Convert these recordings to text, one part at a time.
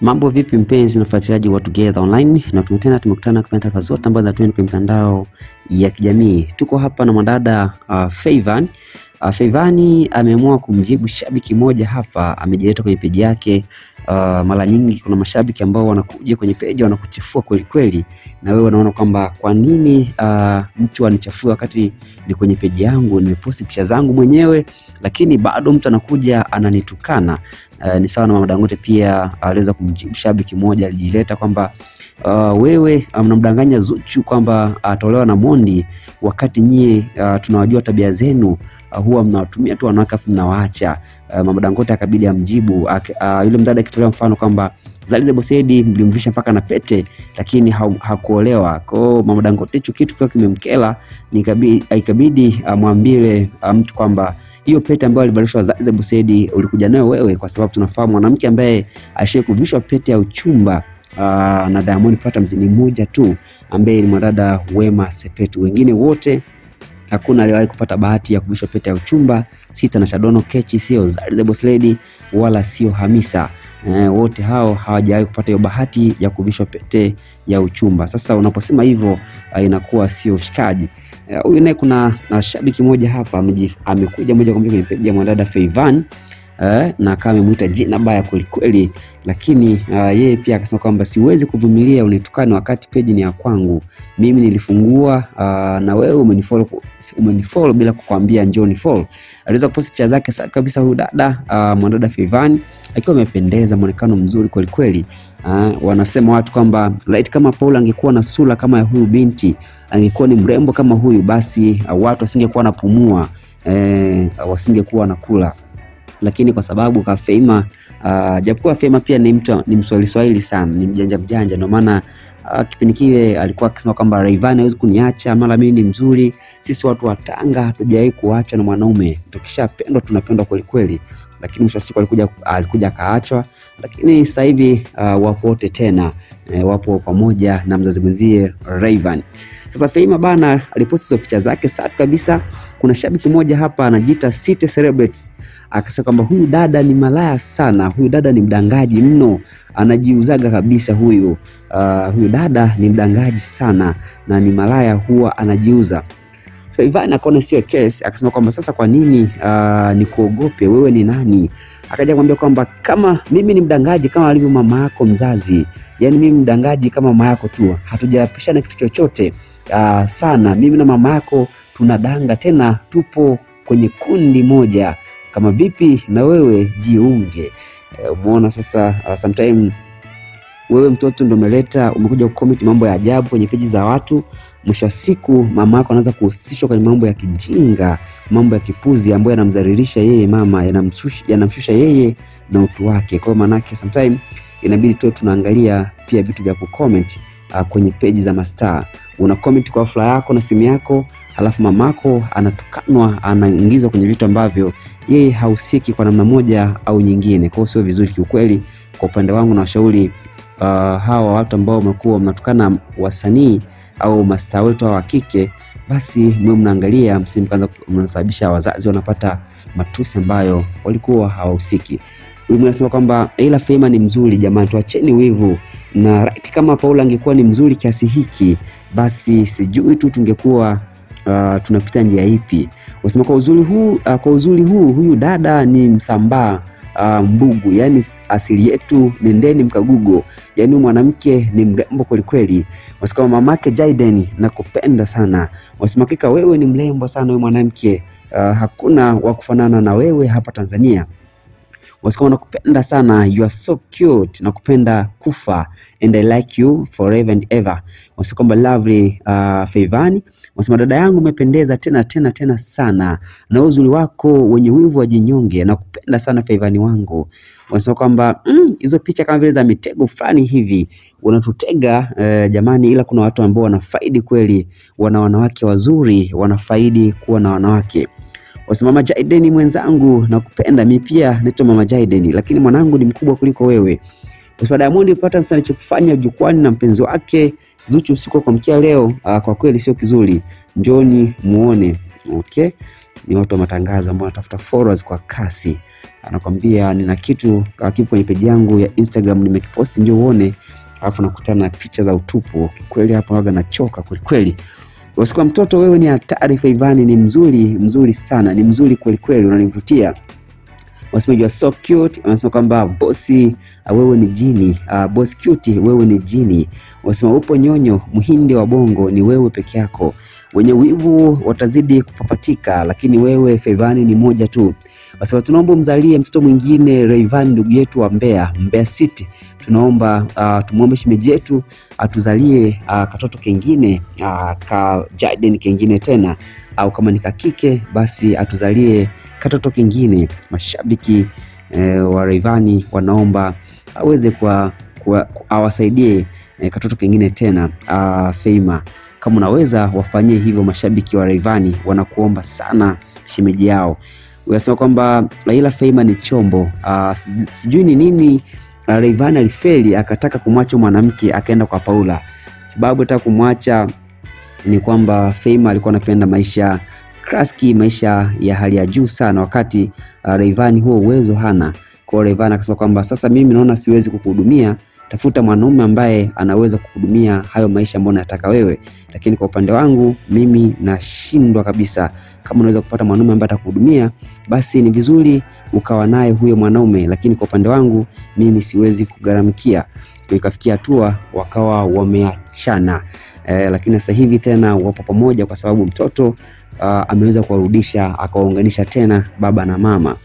Mambo vipi mpenzi na ufuatiliaji wa Together Online, na tena tumekutana kwa taarifa zote ambazo zinatuenda kwenye mitandao ya kijamii. Tuko hapa na mwanadada uh, Fayvan. Uh, ameamua kumjibu shabiki moja hapa, amejileta kwenye peji yake. Uh, mara nyingi kuna mashabiki ambao wanakuja kwenye peji wanakuchafua kweli kweli, na wewe unaona kwamba kwa nini uh, mtu anichafua wakati ni kwenye peji yangu, nimeposti picha zangu mwenyewe, lakini bado mtu anakuja ananitukana. Uh, ni sawa na Mama Dangote pia aliweza kumjibu shabiki moja, alijileta kwamba uh, wewe mnamdanganya um, Zuchu kwamba atolewa uh, na Mondi wakati nyie uh, tunawajua tabia zenu uh, huwa mnawatumia tu wanawake afu mnawaacha. Uh, Mama Dangote akabidi amjibu uh, uh, yule mdada akitolea mfano kwamba Zalize Bosedi mlimvisha mpaka na pete lakini ha hakuolewa. Kwa Mama Dangote hicho kitu kiwa kimemkela, ikabidi amwambie uh, mtu kwamba hiyo pete ambayo alivalishwa Zalize Bosedi ulikuja nayo wewe, kwa sababu tunafahamu mwanamke ambaye alishai kuvishwa pete ya uchumba uh, na Diamond Platnumz ni mmoja tu ambaye ni mwanadada Wema Sepetu. Wengine wote hakuna aliyewahi kupata bahati ya kuvishwa pete ya uchumba, sita na Shadono Kechi, sio Zari Boss Lady wala sio Hamisa. E, wote hao hawajawahi kupata hiyo bahati ya kuvishwa pete ya uchumba. Sasa unaposema hivyo uh, inakuwa sio ushikaji. Huyu e, naye kuna na shabiki moja hapa amekuja moja kwa moja kwenye peji ya mwanadada Fayvan uh, na kama amemwita jina baya kwelikweli, lakini uh, yeye pia akasema kwamba siwezi kuvumilia unitukane wakati peji ni ya kwangu. Mimi nilifungua uh, na wewe umenifollow umenifollow bila kukwambia njoo ni follow. Aliweza kuposti picha zake safi kabisa huyu dada uh, mwanadada Fivani akiwa amependeza, muonekano mzuri kwelikweli. kweli. Uh, wanasema watu kwamba laiti kama Paul angekuwa na sura kama ya huyu binti, angekuwa ni mrembo kama huyu, basi uh, watu wasingekuwa wanapumua, eh, wasingekuwa nakula lakini kwa sababu Kafeima uh, japokuwa Feima pia ni mtu ni mswahili swahili sana, ni mjanja mjanja, ndio maana uh, kipindi kile alikuwa akisema kwamba Rayvanny hawezi kuniacha, mara mimi ni mzuri. Sisi watu wa Tanga hatujawahi kuachwa na mwanaume, tukishapendwa tunapendwa kweli kweli. Lakini mwisho wa siku alikuja alikuja akaachwa, lakini sasa hivi uh, wapo wote tena e, wapo pamoja na mzazi mwenzie Rayvanny. Sasa Feima bana aliposti hizo picha zake safi kabisa. Kuna shabiki mmoja hapa anajiita City Celebrities akasema kwamba huyu dada ni malaya sana, huyu dada ni mdangaji mno, anajiuzaga kabisa huyu. Uh, huyu dada ni mdangaji sana na ni malaya, huwa anajiuza. So Ivan akaona sio case, akasema kwamba sasa kwa nini uh, nikuogope wewe ni nani? Akaja kumwambia kwamba kama mimi ni mdangaji kama alivyo mama yako mzazi, yani mimi mdangaji kama mama yako tu, hatujapishana kitu chochote uh, sana. Mimi na mama yako tunadanga, tena tupo kwenye kundi moja kama vipi na wewe jiunge. Umeona uh, sasa uh, sometime wewe mtoto ndo umeleta umekuja kucomment mambo ya ajabu kwenye peji za watu. Mwisho wa siku mama yako anaanza kuhusishwa kwenye mambo ya kijinga, mambo ya kipuzi ambayo yanamdhalilisha yeye mama, yanamshusha yanamshusha yeye na utu wake. Kwa maana yake sometime inabidi tu tunaangalia pia vitu vya kucomment uh, kwenye peji za mastaa. Una comment kwa furaha yako na simu yako, alafu mamako anatukanwa, anaingizwa kwenye vitu ambavyo yeye hahusiki kwa namna moja au nyingine. Kwa hiyo sio vizuri kiukweli. Kwa upande wangu na washauri uh, hawa watu ambao wamekuwa mnatukana wasanii au mastaa wetu wa kike, basi mwe mnaangalia, msimkaanza mnasababisha wazazi wanapata matusi ambayo walikuwa hawahusiki. Huyu anasema kwamba ila Fema ni mzuri jamani, tuacheni wivu na right. Kama Paul angekuwa ni mzuri kiasi hiki, basi sijui tu tungekuwa uh, tunapita njia ipi? Wasema kwa uzuri huu uh, kwa uzuri huu huyu dada ni msambaa uh, mbugu, yani asili yetu, nendeni mkagugo. Yani mwanamke ni mrembo kwelikweli. Wasema mamake Jaiden, nakupenda sana. Wasema kika wewe ni mrembo sana wewe mwanamke, uh, hakuna wa kufanana na wewe hapa Tanzania wasema wanakupenda sana, you are so cute, nakupenda kufa and I like you forever and ever. Wasema kwamba lovely uh, Feivani wasema dada yangu umependeza tena tena tena sana. Na uzuri wako wenye wivu wa jinyonge, nakupenda sana Feivani wangu. Wasema kwamba hizo mm, picha kama vile za mitego fulani hivi unatutega eh, jamani, ila kuna watu ambao wanafaidi kweli, wana wanawake wazuri, wanafaidi kuwa na wanawake Wasema Mama Jaideni mwenzangu, nakupenda mimi pia naitwa Mama Jaideni, lakini mwanangu ni mkubwa kuliko wewe. Wasema Diamond Platnumz alichokifanya jukwani na mpenzi wake Zuchu usiku kwa mkia leo, aa, kwa kweli sio kizuri, njoni muone. Okay, ni watu wa matangazo ambao wanatafuta followers kwa kasi. Anakwambia nina kitu kipo kwenye peji yangu ya Instagram nimekiposti, njoo uone, alafu nakutana na picha za utupu. Kikweli hapo waga nachoka kwelikweli. Wasikuwa mtoto wewe ni hatari. Faivani ni mzuri mzuri sana, ni mzuri kwelikweli, unanivutia wasemaji wa so cute. Wanasema kwamba bosi, uh, wewe ni jini. Uh, boss cute, wewe ni jini. Wasema upo nyonyo, mhindi wa bongo ni wewe peke yako. Wenye wivu watazidi kupapatika, lakini wewe Feivani ni moja tu. Wasema tunaomba mzalie mtoto mwingine Rayvanny, ndugu yetu wa Mbeya, Mbeya City. Tunaomba uh, tumwombe shemeji yetu atuzalie uh, katoto kengine uh, ka Jaden kengine tena, au kama ni kakike basi atuzalie katoto kengine. Mashabiki eh, wa Rayvanny wanaomba aweze kwa, kwa, awasaidie eh, katoto kengine tena. Uh, Feima, kama unaweza wafanyie hivyo. Mashabiki wa Rayvanny wanakuomba sana shemeji yao. Unasema kwamba Laila Feima ni chombo. Uh, sijui ni nini uh, Rayvanny alifeli akataka kumwacha mwanamke akaenda kwa Paula. Sababu ta kumwacha ni kwamba Fame alikuwa anapenda maisha kraski maisha ya hali ya juu sana, wakati uh, Rayvanny huo uwezo hana. Kwa hiyo Rayvanny akasema kwamba sasa mimi naona siwezi kukuhudumia, tafuta mwanaume ambaye anaweza kuhudumia hayo maisha ambayo unataka wewe, lakini kwa upande wangu mimi nashindwa kabisa. Kama unaweza kupata mwanaume ambaye atakuhudumia, basi ni vizuri ukawa naye huyo mwanaume, lakini kwa upande wangu mimi siwezi kugharamikia. Ikafikia hatua wakawa wameachana, eh, lakini sasa hivi tena wapo pamoja kwa sababu mtoto Uh, ameweza kuwarudisha akawaunganisha tena baba na mama.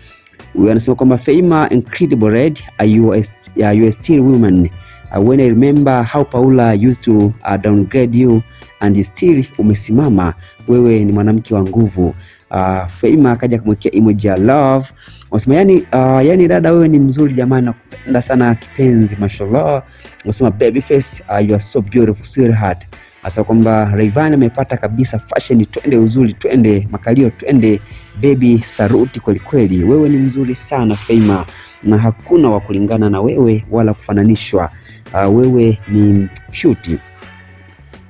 Huyu anasema kwamba Feima incredible red a are, a still woman uh, when I remember how Paula used to uh, downgrade you and still umesimama wewe ni mwanamke wa nguvu. Uh, Feima akaja kumwekea emoji ya love. Unasema yani, uh, yani dada wewe ni mzuri jamani, nakupenda sana kipenzi, mashallah. Unasema baby face uh, you are so beautiful sweetheart Asa kwamba Rayvanny amepata kabisa fashion, twende uzuri, twende makalio, twende baby, saruti kwelikweli, kweli, wewe ni mzuri sana Feima, na hakuna wa kulingana na wewe wala kufananishwa. Uh, wewe ni cute.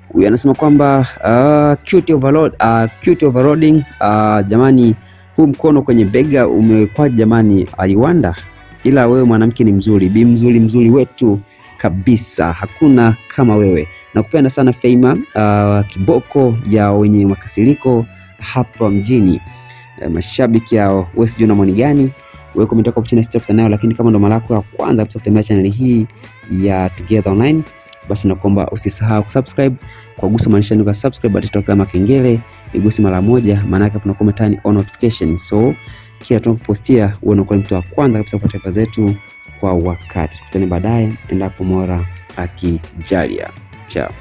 Huyu anasema kwamba uh, cute overload, uh, cute overloading. Uh, jamani, huu mkono kwenye bega umekwaje jamani? aiwanda ila wewe mwanamke ni mzuri, bi mzuri, mzuri wetu kabisa hakuna kama wewe. Nakupenda sana Feima, uh, kiboko ya wenye makasiriko hapa mjini. Uh, mashabiki yao wewe, sijui na maoni gani wewe, komenti yako chini sitafuta nayo, lakini kama ndo mara yako ya kwanza kabisa kutembea channel hii ya Together Online, basi nakuomba usisahau kusubscribe kwa gusa maanisha kwa subscribe, toka kama kengele igusi mara moja, maana yake tunakuwa on notification, so kila tunapopostia uone kwa mtu wa kwanza kabisa kupata taarifa zetu kwa wakati. Tukutane baadaye endapo mora akijalia. Chao.